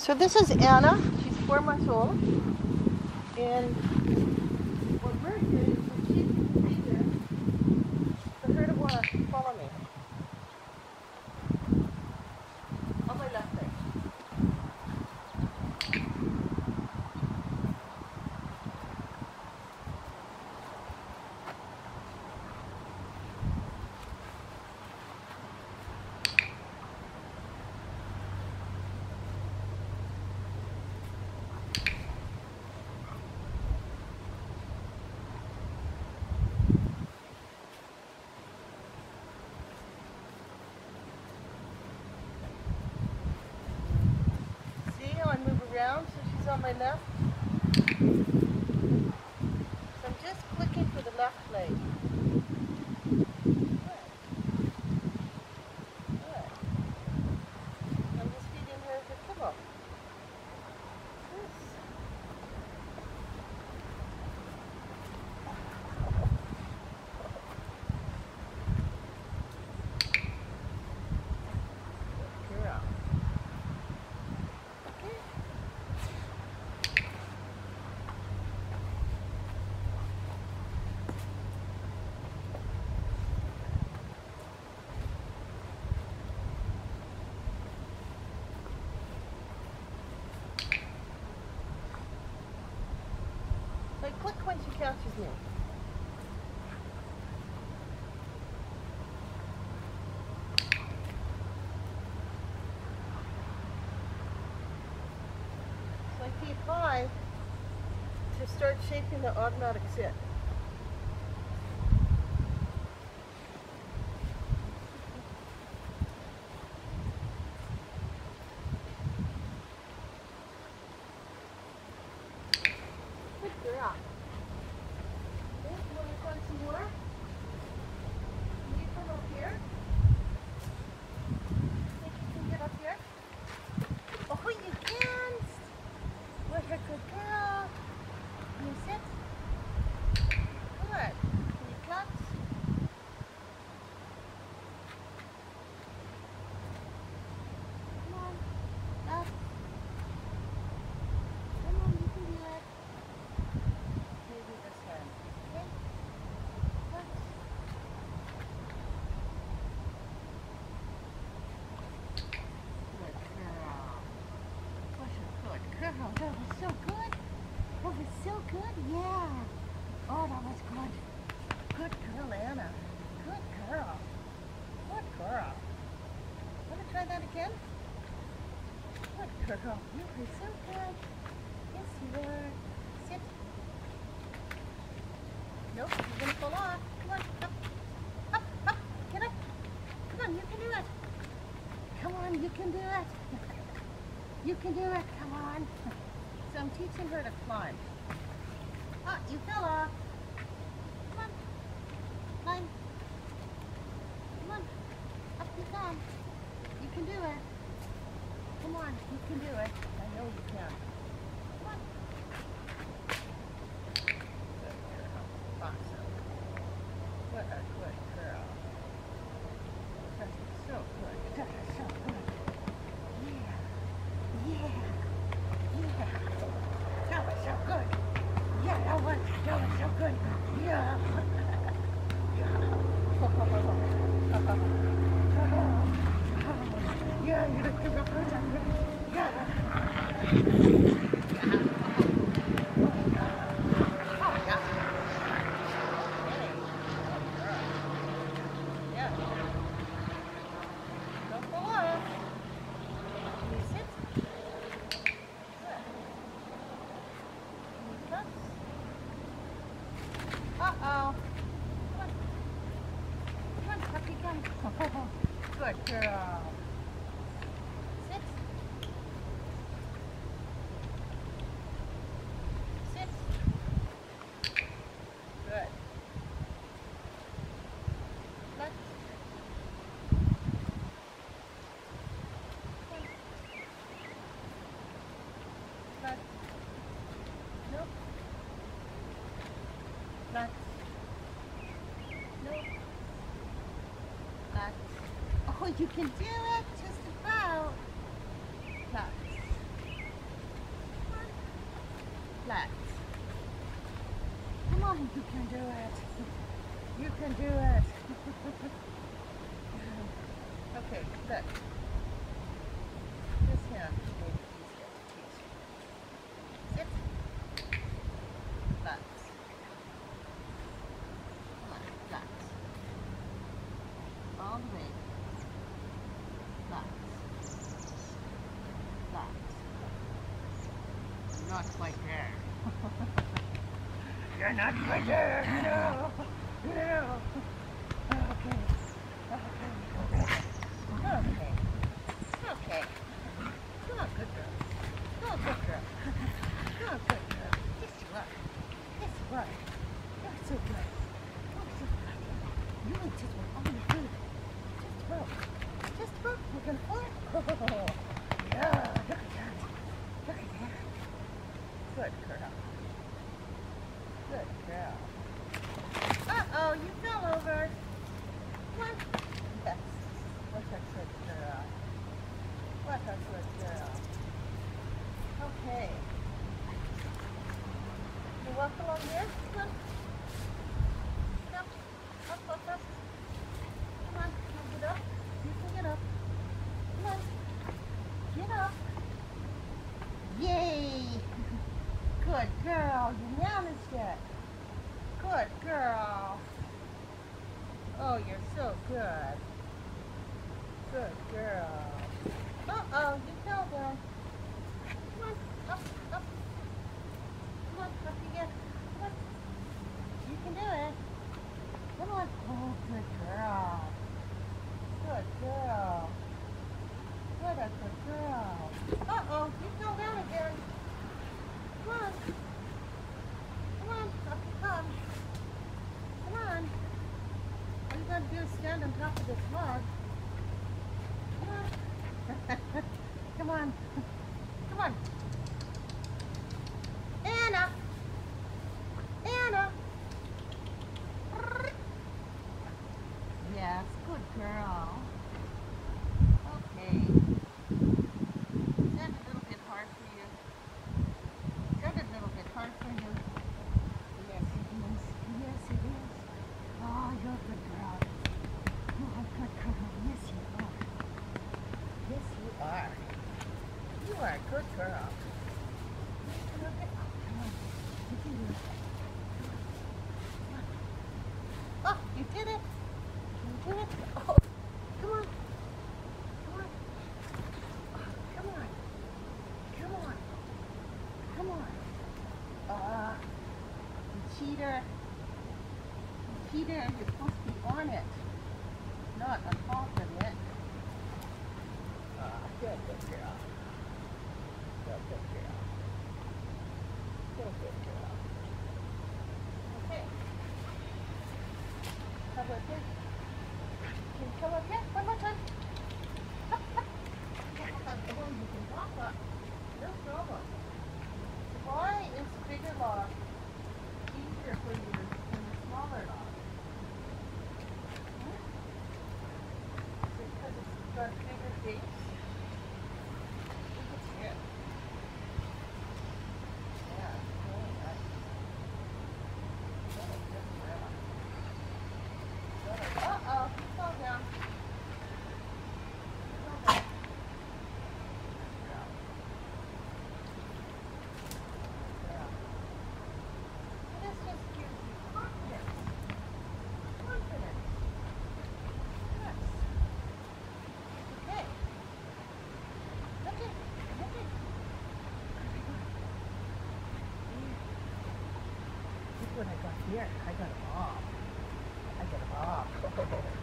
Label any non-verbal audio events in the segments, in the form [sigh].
So this is Ana. She's four months old. And what we're doing is we keep her to want to follow me. on my left. Like, click she catches me So I keep 5 to start shaping the automatic set. You can do it, come on. So I'm teaching her to climb. Oh, you fell off. Come on. Climb. Come on. Up you come. You can do it. Come on, you can do it. I know you can. Yeah, you. 是啊。you can do it just about. Flat. Flat. Come on, you can do it. You can do it. [laughs] okay, look. This hand. Not quite there, you know. You know. Okay. Okay. Okay. Okay. Come on, good girl. Come on, good girl. Come on, good girl. Yes, you are. Yes, you are. You're so good. You're so good. You and just went all the food. Just about. Just about. We're gonna fly. Oh, yeah. Look at that. Look at that. Good girl. Good girl. Uh-oh, you fell over. What? Yes. What a good girl. What a good girl. Okay. You walk along here? Come on. Up. Up, up, up. Come on. Come on, get up. You can get up. Come on. Get up. Yay! Good girl. You managed it. Good girl. Oh, you're so good. Good girl. Uh-oh, you fell down. Come on, up, up. Come on, up get. Come on. You can do it. Come on. Oh, good girl. Good girl. What a good girl. Uh-oh, you fell down again. Come on. Come on, up you come. Come on. Is stand on top of this log. Come on. [laughs] Come on. Come on. Ana. Ana. Yes, good girl. Okay. Is that a little bit hard for you? Is that a little bit hard for you? Yes, it is. Yes, it is. Oh, you're a good girl. You're a good girl. Yes, you are. Yes, you are. You are a good girl. Oh. You did it. You did it. Oh, come on. Come on. Oh, come on. Come on. Come on. Uh, you cheater. You cheater, you're supposed to be on it, not on top of it. Uh, good, good girl. Okay. How about this? Can you come up here? One more time. Up, up. Oh, you can walk up. No problem. Why is bigger log easier for you than the smaller log? Hmm? Is it because it's got a bigger base? I think it's it. Yeah, it's really nice. Really good gorilla. Really- Uh-oh, he fell down. He fell down. Yeah. Yeah. This just gives you confidence. Confidence. Yes. Okay. Look it. Look it. Look what I got here. I got a bomb. I got a bomb. [laughs]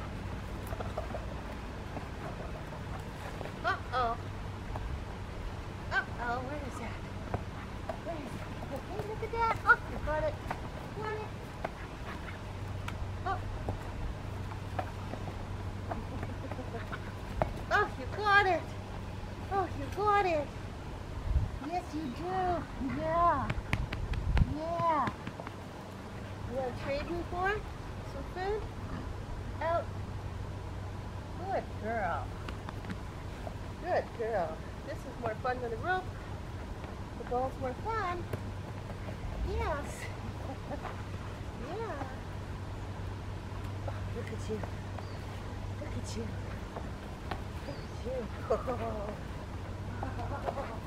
Uh-oh. Uh-oh, where is that? Where is it? Okay, look at that. Oh, you got it. Got it. Oh. oh, you got it. Oh, you got it. Yes, you do. Yeah. Yeah. You want to trade me for some food? Out. Good girl. Good girl. This is more fun than the rope. The ball's more fun. Yes. [laughs] Yeah. Oh, look at you. Look at you. Look at you. Got [laughs] oh. it.